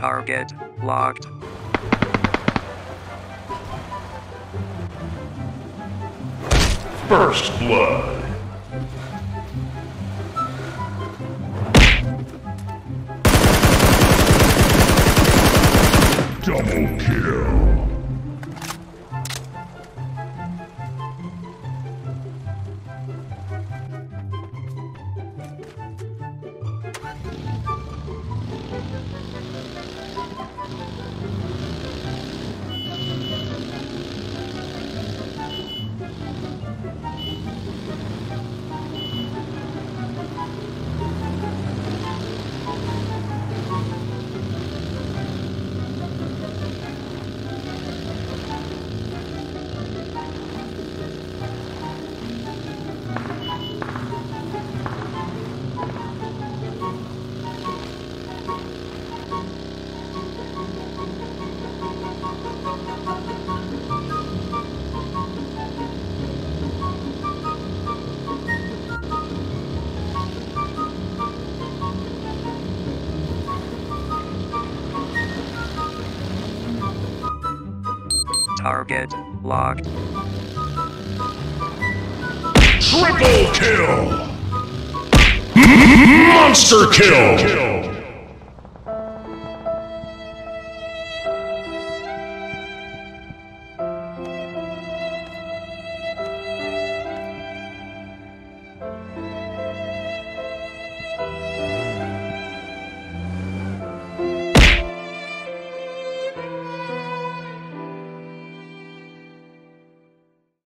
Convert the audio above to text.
Target locked. First blood. Double kill. Target locked. Triple kill. Monster kill.